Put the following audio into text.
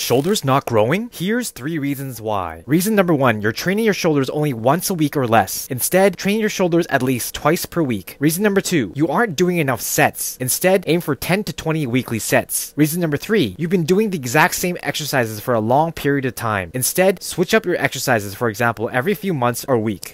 Shoulders not growing? Here's three reasons why. Reason number one, you're training your shoulders only once a week or less. Instead, train your shoulders at least twice per week. Reason number two, you aren't doing enough sets. Instead, aim for 10 to 20 weekly sets. Reason number three, you've been doing the exact same exercises for a long period of time. Instead, switch up your exercises, for example, every few months or week.